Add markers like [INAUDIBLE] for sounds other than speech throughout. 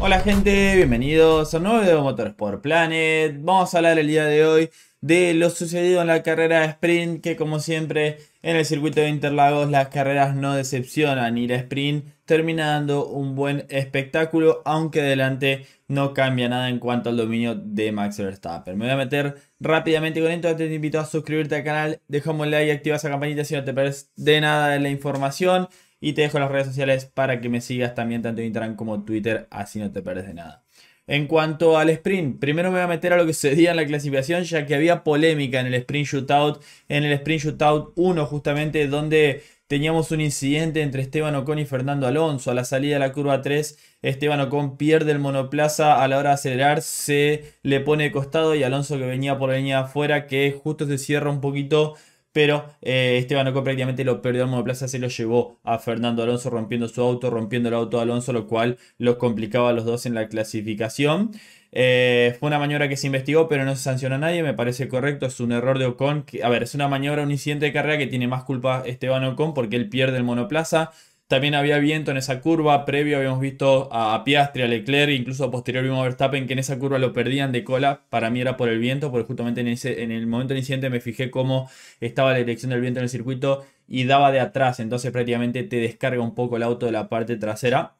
Hola gente, bienvenidos a un nuevo video de Motorsport Planet. Vamos a hablar el día de hoy de lo sucedido en la carrera de sprint, que como siempre en el circuito de Interlagos las carreras no decepcionan y la sprint termina dando un buen espectáculo, aunque adelante no cambia nada en cuanto al dominio de Max Verstappen. Me voy a meter rápidamente con esto, te invito a suscribirte al canal, dejamos un like y activa esa campanita si no te pierdes de nada de la información. Y te dejo las redes sociales para que me sigas también tanto en Instagram como Twitter, así no te pierdes de nada. En cuanto al sprint, primero me voy a meter a lo que sucedía en la clasificación, ya que había polémica en el sprint shootout, en el sprint shootout 1 justamente, donde teníamos un incidente entre Esteban Ocon y Fernando Alonso. A la salida de la curva 3, Esteban Ocon pierde el monoplaza a la hora de acelerar, se le pone de costado y Alonso que venía por la línea afuera, que justo se cierra un poquito pero eh, Esteban Ocon prácticamente lo perdió en monoplaza, se lo llevó a Fernando Alonso rompiendo su auto, rompiendo el auto de Alonso, lo cual los complicaba a los dos en la clasificación. Eh, fue una maniobra que se investigó, pero no se sancionó a nadie, me parece correcto, es un error de Ocon. a ver, es una maniobra, un incidente de carrera que tiene más culpa Esteban Ocon porque él pierde el monoplaza, también había viento en esa curva. Previo habíamos visto a Piastri, a Leclerc, incluso posterior vimos a Verstappen que en esa curva lo perdían de cola. Para mí era por el viento, porque justamente en, ese, en el momento del incidente me fijé cómo estaba la dirección del viento en el circuito y daba de atrás. Entonces prácticamente te descarga un poco el auto de la parte trasera.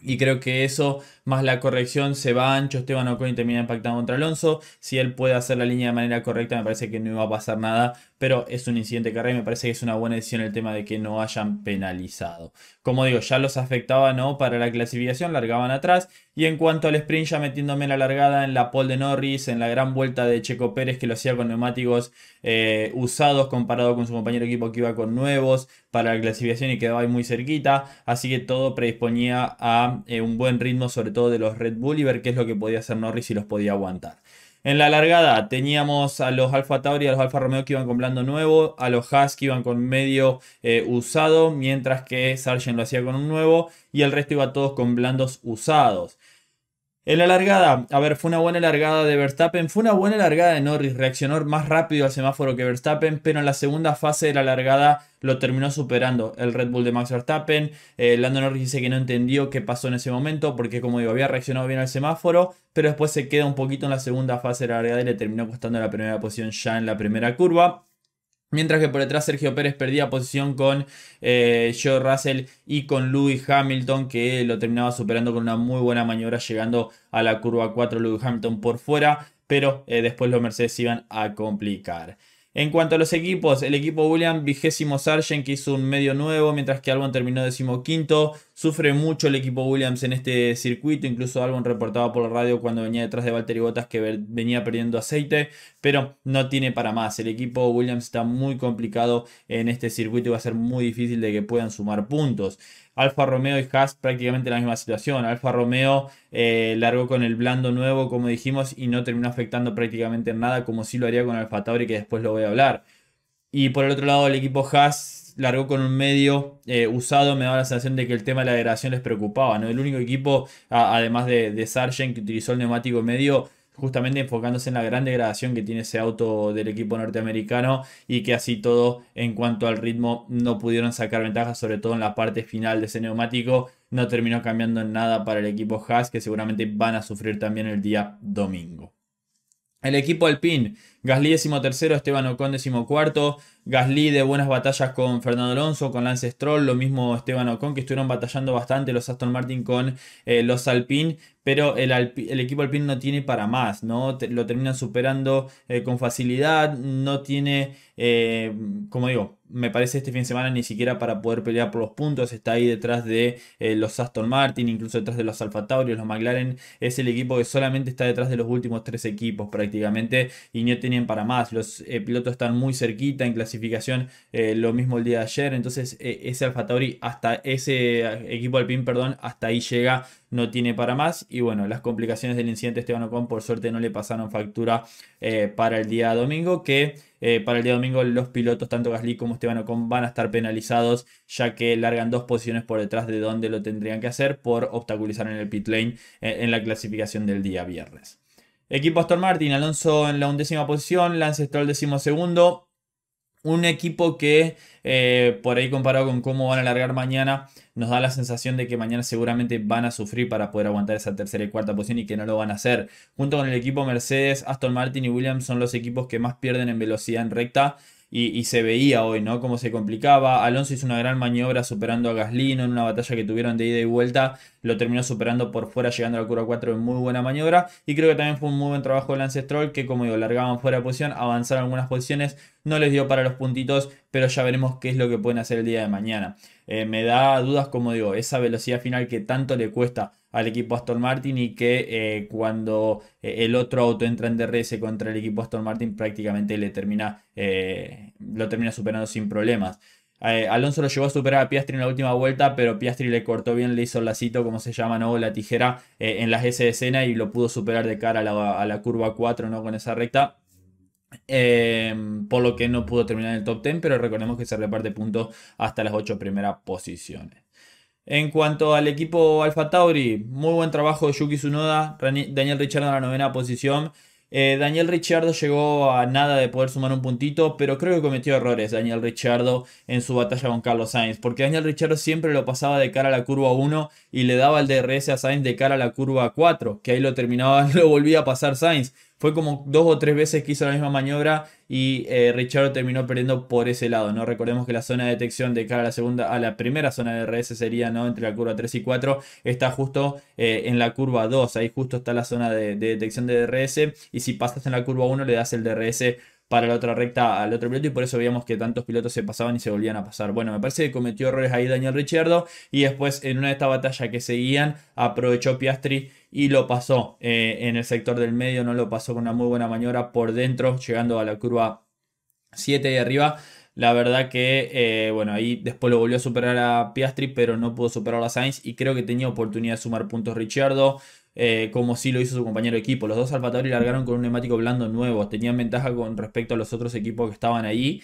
Y creo que eso, más la corrección, se va ancho. Esteban Ocon y termina impactando contra Alonso. Si él puede hacer la línea de manera correcta, me parece que no iba a pasar nada. Pero es un incidente de carrera y me parece que es una buena decisión el tema de que no hayan penalizado. Como digo, ya los afectaba ¿no? para la clasificación, largaban atrás. Y en cuanto al sprint, ya metiéndome la largada en la pole de Norris, en la gran vuelta de Checo Pérez que lo hacía con neumáticos eh, usados comparado con su compañero equipo que iba con nuevos para la clasificación y quedaba ahí muy cerquita. Así que todo predisponía a eh, un buen ritmo, sobre todo de los Red Bull, y ver qué es lo que podía hacer Norris y los podía aguantar. En la largada teníamos a los Alfa Tauri y a los Alfa Romeo que iban con blando nuevo, a los Haas que iban con medio eh, usado, mientras que Sargent lo hacía con un nuevo y el resto iba todos con blandos usados. En la largada, a ver, fue una buena largada de Verstappen, fue una buena largada de Norris, reaccionó más rápido al semáforo que Verstappen, pero en la segunda fase de la largada lo terminó superando el Red Bull de Max Verstappen. Eh, Lando Norris dice que no entendió qué pasó en ese momento, porque como digo, había reaccionado bien al semáforo, pero después se queda un poquito en la segunda fase de la largada y le terminó costando la primera posición ya en la primera curva. Mientras que por detrás Sergio Pérez perdía posición con eh, Joe Russell y con Lewis Hamilton, que lo terminaba superando con una muy buena maniobra, llegando a la curva 4 Lewis Hamilton por fuera, pero eh, después los Mercedes iban a complicar. En cuanto a los equipos, el equipo William, vigésimo Sargent, que hizo un medio nuevo, mientras que Albon terminó decimoquinto. Sufre mucho el equipo Williams en este circuito, incluso Albon reportaba por la radio cuando venía detrás de Valtteri Bottas que venía perdiendo aceite, pero no tiene para más. El equipo Williams está muy complicado en este circuito y va a ser muy difícil de que puedan sumar puntos. Alfa Romeo y Haas prácticamente la misma situación. Alfa Romeo eh, largó con el blando nuevo, como dijimos, y no terminó afectando prácticamente en nada, como sí lo haría con Alfa Tauri, que después lo voy a hablar. Y por el otro lado, el equipo Haas largó con un medio eh, usado. Me daba la sensación de que el tema de la degradación les preocupaba. ¿no? El único equipo, además de, de Sargent, que utilizó el neumático medio, justamente enfocándose en la gran degradación que tiene ese auto del equipo norteamericano y que así todo en cuanto al ritmo no pudieron sacar ventajas, sobre todo en la parte final de ese neumático. No terminó cambiando en nada para el equipo Haas, que seguramente van a sufrir también el día domingo. El equipo Alpine, Gasly tercero, Esteban Ocon cuarto, Gasly de buenas batallas con Fernando Alonso, con Lance Stroll, lo mismo Esteban Ocon, que estuvieron batallando bastante los Aston Martin con eh, los Alpine, pero el, equipo Alpine no tiene para más, ¿no? lo terminan superando eh, con facilidad, no tiene, eh, como digo, me parece este fin de semana ni siquiera para poder pelear por los puntos, está ahí detrás de los Aston Martin, incluso detrás de los Alfa Tauri, los McLaren, es el equipo que solamente está detrás de los últimos tres equipos prácticamente y no para más, los pilotos están muy cerquita en clasificación eh, lo mismo el día de ayer. Entonces eh, ese Alfa Tauri hasta ese equipo Alpine, perdón, hasta ahí llega, no tiene para más. Y bueno, las complicaciones del incidente Esteban Ocon por suerte no le pasaron factura eh, para el día domingo, que para el día domingo los pilotos, tanto Gasly como Esteban Ocon, van a estar penalizados ya que largan dos posiciones por detrás de donde lo tendrían que hacer por obstaculizar en el pit lane en la clasificación del día viernes. Equipo Aston Martin, Alonso en la undécima posición, Lance Stroll décimo segundo, un equipo que eh, por ahí comparado con cómo van a largar mañana, nos da la sensación de que mañana seguramente van a sufrir para poder aguantar esa tercera y cuarta posición y que no lo van a hacer. Junto con el equipo Mercedes, Aston Martin y Williams son los equipos que más pierden en velocidad en recta y, se veía hoy, ¿no? Cómo se complicaba. Alonso hizo una gran maniobra superando a Gaslino en una batalla que tuvieron de ida y vuelta. Lo terminó superando por fuera, llegando a la curva 4 en muy buena maniobra. Y creo que también fue un muy buen trabajo de Lance Stroll, que como digo, largaban fuera de posición, avanzaron algunas posiciones. No les dio para los puntitos, pero ya veremos qué es lo que pueden hacer el día de mañana. Eh, me da dudas, como digo, esa velocidad final que tanto le cuesta al equipo Aston Martin y que eh, cuando eh, el otro auto entra en DRS contra el equipo Aston Martin prácticamente le termina, lo termina superando sin problemas. Alonso lo llevó a superar a Piastri en la última vuelta, pero Piastri le cortó bien, le hizo el lacito, como se llama, ¿no? la tijera en las S de escena y lo pudo superar de cara a la, curva 4 ¿no? con esa recta. por lo que no pudo terminar en el top 10, pero recordemos que se reparte puntos hasta las 8 primeras posiciones. En cuanto al equipo Alfa Tauri, muy buen trabajo de Yuki Tsunoda, Daniel Ricciardo en la novena posición. Eh, Daniel Ricciardo llegó a nada de poder sumar un puntito, pero creo que cometió errores Daniel Ricciardo en su batalla con Carlos Sainz, porque Daniel Ricciardo siempre lo pasaba de cara a la curva 1 y le daba el DRS a Sainz de cara a la curva 4, que ahí lo terminaba, [LAUGHS] lo volvía a pasar Sainz. Fue como dos o tres veces que hizo la misma maniobra y eh, Richard terminó perdiendo por ese lado. ¿no? Recordemos que la zona de detección de cara a la segunda, a la primera zona de RS sería ¿no? entre la curva 3 y 4. Está justo eh, en la curva 2. Ahí justo está la zona de, de detección de DRS. Y si pasas en la curva 1 le das el DRS para la otra recta al otro piloto y por eso veíamos que tantos pilotos se pasaban y se volvían a pasar. Bueno, me parece que cometió errores ahí Daniel Ricciardo y después en una de estas batallas que seguían aprovechó Piastri y lo pasó eh, en el sector del medio, no lo pasó con una muy buena maniobra por dentro, llegando a la curva 7 y arriba. La verdad que, eh, bueno, ahí después lo volvió a superar a Piastri, pero no pudo superar a Sainz y creo que tenía oportunidad de sumar puntos Ricciardo. Eh, como sí lo hizo su compañero de equipo. Los dos Alfa largaron con un neumático blando nuevo, tenían ventaja con respecto a los otros equipos que estaban ahí.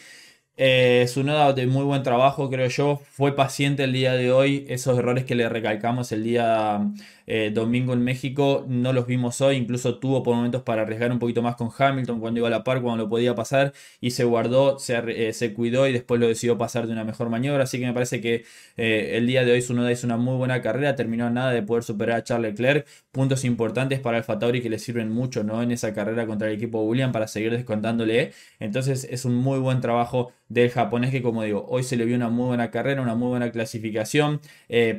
Eh, Sunoda de muy buen trabajo, creo yo. Fue paciente el día de hoy. Esos errores que le recalcamos el día eh, domingo en México no los vimos hoy. Incluso tuvo por momentos para arriesgar un poquito más con Hamilton cuando iba a la par, cuando lo podía pasar. Y se guardó, se, eh, cuidó y después lo decidió pasar de una mejor maniobra. Así que me parece que eh, el día de hoy Sunoda hizo una muy buena carrera. Terminó nada de poder superar a Charles Leclerc. Puntos importantes para el Tauri que le sirven mucho ¿no? en esa carrera contra el equipo William para seguir descontándole. Entonces es un muy buen trabajo del japonés que como digo, hoy se le vio una muy buena carrera, una muy buena clasificación,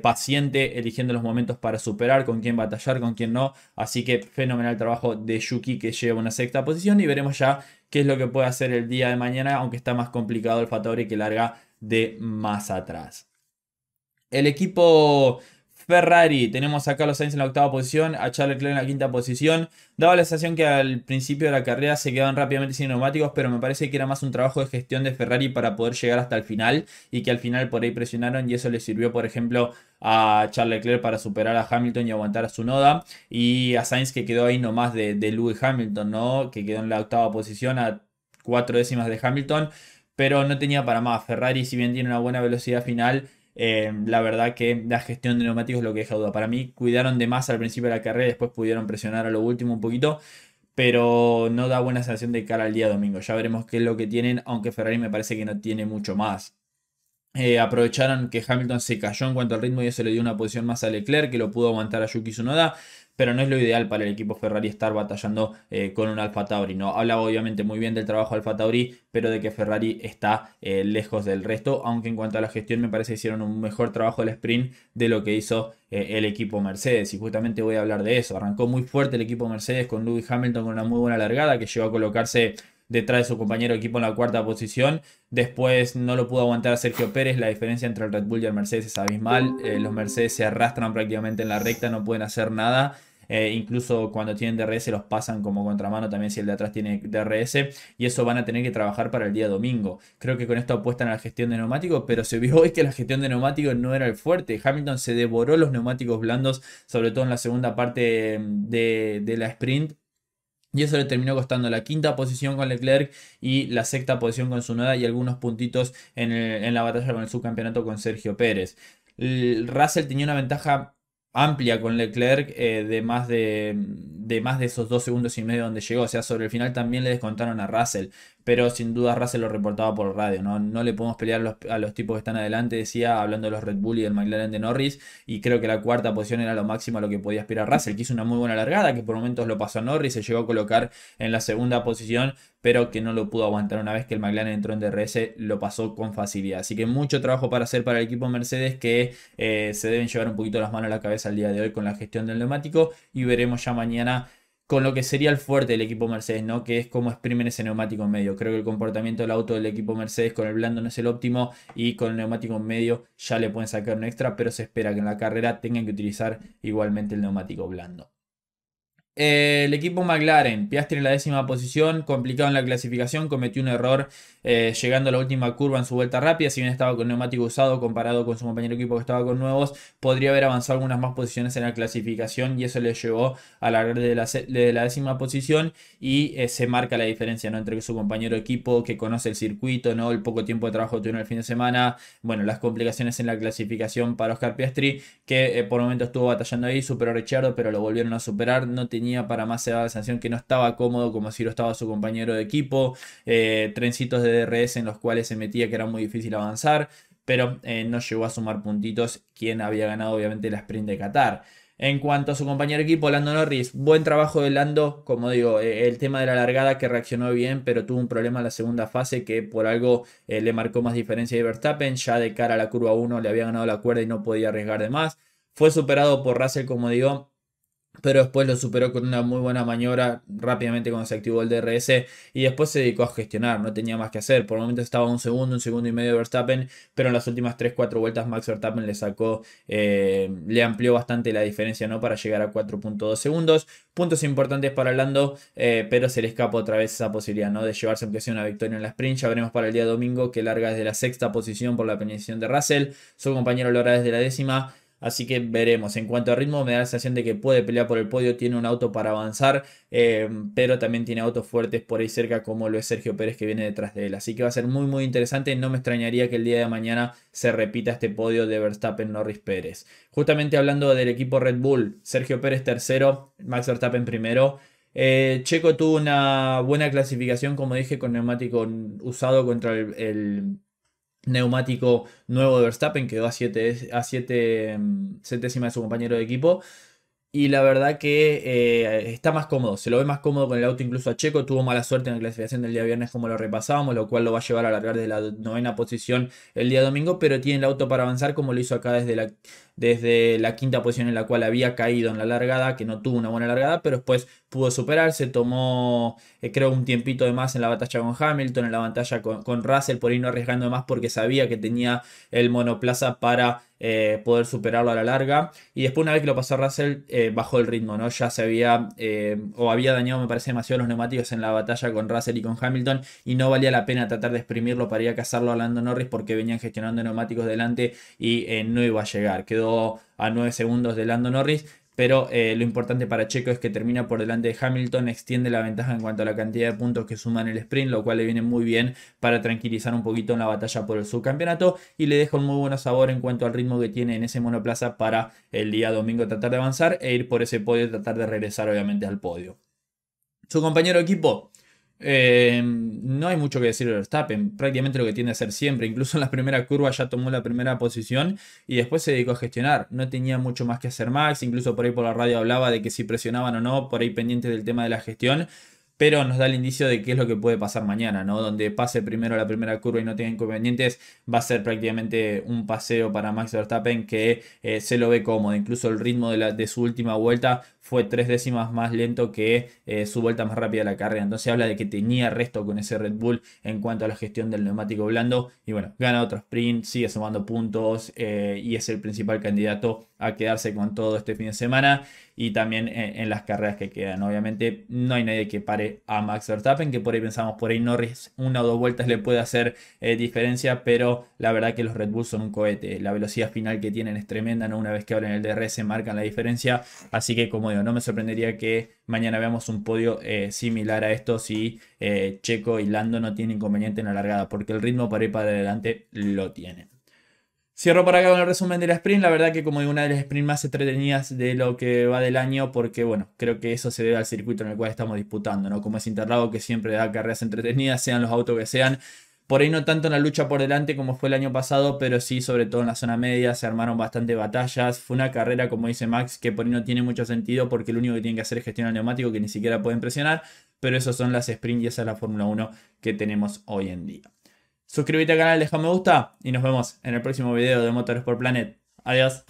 paciente, eligiendo los momentos para superar con quién batallar, con quién no. Así que fenomenal trabajo de Yuki que lleva una sexta posición y veremos ya qué es lo que puede hacer el día de mañana, aunque está más complicado el Fatori que larga de más atrás. El equipo Ferrari, tenemos a Carlos Sainz en la octava posición, a Charles Leclerc en la quinta posición. Daba la sensación que al principio de la carrera se quedaban rápidamente sin neumáticos, pero me parece que era más un trabajo de gestión de Ferrari para poder llegar hasta el final y que al final por ahí presionaron y eso le sirvió, por ejemplo, a Charles Leclerc para superar a Hamilton y aguantar a su noda y a Sainz que quedó ahí nomás de, de Lewis Hamilton, ¿no? Que quedó en la octava posición a cuatro décimas de Hamilton, pero no tenía para más. Ferrari, si bien tiene una buena velocidad final, eh, la verdad que la gestión de neumáticos es lo que deja duda. Para mí cuidaron de más al principio de la carrera, después pudieron presionar a lo último un poquito, pero no da buena sensación de cara al día domingo. Ya veremos qué es lo que tienen, aunque Ferrari me parece que no tiene mucho más. Eh, aprovecharon que Hamilton se cayó en cuanto al ritmo y eso le dio una posición más a Leclerc, que lo pudo aguantar a Yuki Tsunoda pero no es lo ideal para el equipo Ferrari estar batallando eh, con un Alfa Tauri. ¿no? Habla obviamente muy bien del trabajo Alfa Tauri, pero de que Ferrari está eh, lejos del resto, aunque en cuanto a la gestión me parece que hicieron un mejor trabajo del sprint de lo que hizo el equipo Mercedes. Y justamente voy a hablar de eso. Arrancó muy fuerte el equipo Mercedes con Lewis Hamilton con una muy buena largada que llegó a colocarse detrás de su compañero equipo en la cuarta posición. Después no lo pudo aguantar Sergio Pérez. La diferencia entre el Red Bull y el Mercedes es abismal. los Mercedes se arrastran prácticamente en la recta, no pueden hacer nada. Eh, incluso cuando tienen DRS los pasan como contramano también si el de atrás tiene DRS. Y eso van a tener que trabajar para el día domingo. Creo que con esto apuestan a la gestión de neumáticos, pero se vio hoy que la gestión de neumáticos no era el fuerte. Hamilton se devoró los neumáticos blandos, sobre todo en la segunda parte de, la sprint. Y eso le terminó costando la quinta posición con Leclerc y la sexta posición con Sunoda y algunos puntitos en, la batalla con el subcampeonato con Sergio Pérez. Russell tenía una ventaja amplia con Leclerc eh, de, más de, de, más de esos dos segundos y medio donde llegó. O sea, sobre el final también le descontaron a Russell. Pero sin duda Russell lo reportaba por radio, ¿no? No le podemos pelear a los, tipos que están adelante, decía, hablando de los Red Bull y del McLaren de Norris, y creo que la cuarta posición era lo máximo a lo que podía aspirar Russell, que hizo una muy buena largada, que por momentos lo pasó a Norris, se llegó a colocar en la segunda posición, pero que no lo pudo aguantar una vez que el McLaren entró en DRS, lo pasó con facilidad. Así que mucho trabajo para hacer para el equipo Mercedes que eh, se deben llevar un poquito las manos a la cabeza el día de hoy con la gestión del neumático y veremos ya mañana con lo que sería el fuerte del equipo Mercedes, ¿no? Que es cómo exprimen ese neumático medio. Creo que el comportamiento del auto del equipo Mercedes con el blando no es el óptimo y con el neumático medio ya le pueden sacar un extra, pero se espera que en la carrera tengan que utilizar igualmente el neumático blando el equipo McLaren, Piastri en la décima posición, complicado en la clasificación, cometió un error eh, llegando a la última curva en su vuelta rápida, si bien estaba con neumático usado comparado con su compañero equipo que estaba con nuevos, podría haber avanzado algunas más posiciones en la clasificación y eso le llevó a la de de la décima posición y eh, se marca la diferencia ¿no? entre su compañero equipo que conoce el circuito, ¿no? el poco tiempo de trabajo que tuvieron el fin de semana, bueno, las complicaciones en la clasificación para Oscar Piastri, que eh, por momento estuvo batallando ahí, superó a Richard, pero lo volvieron a superar, no tenía para más se daba la que no estaba cómodo como si lo estaba su compañero de equipo, eh, trencitos de DRS en los cuales se metía que era muy difícil avanzar, pero eh, no llegó a sumar puntitos quien había ganado obviamente la sprint de Qatar. En cuanto a su compañero equipo, Lando Norris, buen trabajo de Lando, como digo, eh, el tema de la largada que reaccionó bien, pero tuvo un problema en la segunda fase que por algo le marcó más diferencia de Verstappen, ya de cara a la curva 1 le había ganado la cuerda y no podía arriesgar de más. Fue superado por Russell, como digo, pero después lo superó con una muy buena maniobra rápidamente cuando se activó el DRS y después se dedicó a gestionar, no tenía más que hacer. Por el momento estaba un segundo, un segundo y medio de Verstappen, pero en las últimas 3-4 vueltas Max Verstappen le sacó, eh, le amplió bastante la diferencia ¿no? para llegar a 4.2 segundos. Puntos importantes para Lando, eh, pero se le escapa otra vez esa posibilidad ¿no? de llevarse aunque sea una victoria en la sprint. Ya veremos para el día domingo que larga desde la sexta posición por la penalización de Russell, su compañero lo hará desde la décima. Así que veremos. En cuanto a ritmo, me da la sensación de que puede pelear por el podio. Tiene un auto para avanzar, eh, pero también tiene autos fuertes por ahí cerca, como lo es Sergio Pérez que viene detrás de él. Así que va a ser muy, muy interesante. No me extrañaría que el día de mañana se repita este podio de Verstappen Norris Pérez. Justamente hablando del equipo Red Bull, Sergio Pérez tercero, Max Verstappen primero. Eh, Checo tuvo una buena clasificación, como dije, con neumático usado contra el neumático nuevo de Verstappen, quedó a 7 a siete, mm, centésimas de su compañero de equipo. Y la verdad que eh, está más cómodo, se lo ve más cómodo con el auto incluso a Checo. Tuvo mala suerte en la clasificación del día viernes como lo repasábamos, lo cual lo va a llevar a alargar de la novena posición el día domingo, pero tiene el auto para avanzar como lo hizo acá desde la desde la quinta posición en la cual había caído en la largada, que no tuvo una buena largada, pero después pudo superarse, tomó eh, creo un tiempito de más en la batalla con Hamilton, en la batalla con, Russell, por ir no arriesgando más porque sabía que tenía el monoplaza para eh, poder superarlo a la larga. Y después una vez que lo pasó Russell, eh, bajó el ritmo, ¿no? Ya se había, o había dañado, me parece, demasiado los neumáticos en la batalla con Russell y con Hamilton, y no valía la pena tratar de exprimirlo para ir a cazarlo a Lando Norris porque venían gestionando neumáticos delante y no iba a llegar. Quedó a 9 segundos de Lando Norris. Pero eh, lo importante para Checo es que termina por delante de Hamilton, extiende la ventaja en cuanto a la cantidad de puntos que suma en el sprint, lo cual le viene muy bien para tranquilizar un poquito en la batalla por el subcampeonato y le deja un muy buen sabor en cuanto al ritmo que tiene en ese monoplaza para el día domingo tratar de avanzar e ir por ese podio tratar de regresar obviamente al podio. Su compañero de equipo, eh, no hay mucho que decir de Verstappen, prácticamente lo que tiene a hacer siempre. Incluso en la primera curva ya tomó la primera posición y después se dedicó a gestionar. No tenía mucho más que hacer Max, incluso por ahí por la radio hablaba de que si presionaban o no, por ahí pendiente del tema de la gestión. Pero nos da el indicio de qué es lo que puede pasar mañana, ¿no? Donde pase primero la primera curva y no tenga inconvenientes, va a ser prácticamente un paseo para Max Verstappen que eh, se lo ve cómodo. Incluso el ritmo de su última vuelta fue tres décimas más lento que eh, su vuelta más rápida de la carrera. Entonces habla de que tenía resto con ese Red Bull en cuanto a la gestión del neumático blando. Y bueno, gana otro sprint, sigue sumando puntos eh, y es el principal candidato a quedarse con todo este fin de semana y también en, las carreras que quedan. Obviamente no hay nadie que pare a Max Verstappen, que por ahí pensamos por ahí Norris una o dos vueltas le puede hacer eh, diferencia, pero la verdad que los Red Bull son un cohete. La velocidad final que tienen es tremenda, ¿no? una vez que abren el DRS marcan la diferencia. Así que como no me sorprendería que mañana veamos un podio eh, similar a esto si eh, Checo y Lando no tienen inconveniente en la largada, porque el ritmo para ir para adelante lo tienen. Cierro por acá con el resumen de la sprint. La verdad que como una de las sprints más entretenidas de lo que va del año, porque bueno, creo que eso se debe al circuito en el cual estamos disputando, ¿no? Como es Interlago que siempre da carreras entretenidas, sean los autos que sean. Por ahí no tanto en la lucha por delante como fue el año pasado, pero sí sobre todo en la zona media se armaron bastante batallas. Fue una carrera, como dice Max, que por ahí no tiene mucho sentido porque lo único que tienen que hacer es gestionar neumático que ni siquiera pueden presionar. Pero esos son las sprints y esa es la Fórmula 1 que tenemos hoy en día. Suscríbete al canal, deja me gusta y nos vemos en el próximo video de Motores por Planet. Adiós.